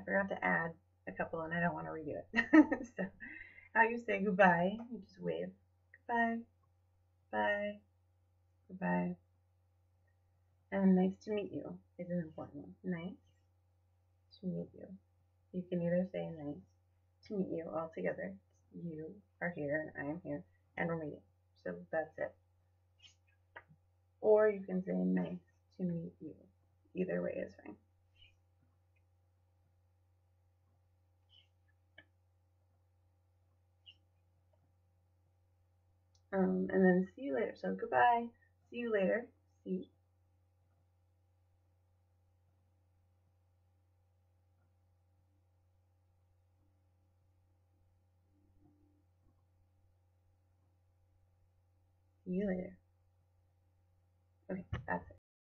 I forgot to add a couple and I don't want to redo it. so how you say goodbye, you just wave. Goodbye, bye, goodbye. And nice to meet you is an important one. Nice to meet you. You can either say nice to meet you all together. You are here and I am here and we're meeting. So that's it. Or you can say nice to meet you. Either way is fine. Um, and then see you later. So goodbye. See you later. See. See you later. Okay, that's it.